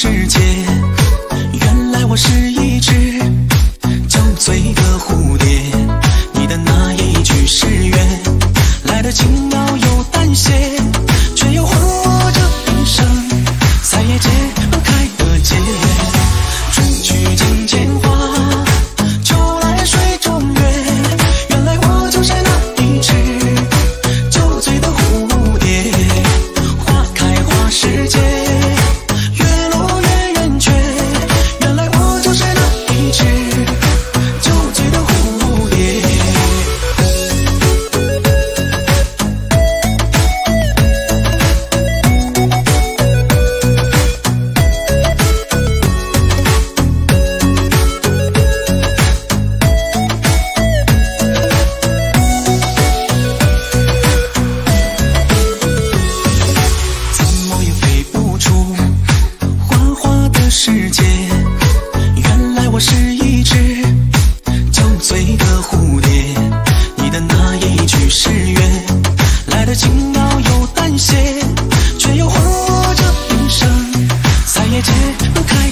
世界原来我是一只酒醉的蝴蝶，你的那一句誓约来得轻描又淡写。世界原来我是一只酒醉的蝴蝶你的那一句誓约来的轻描又淡写却要换我这一生再也解不开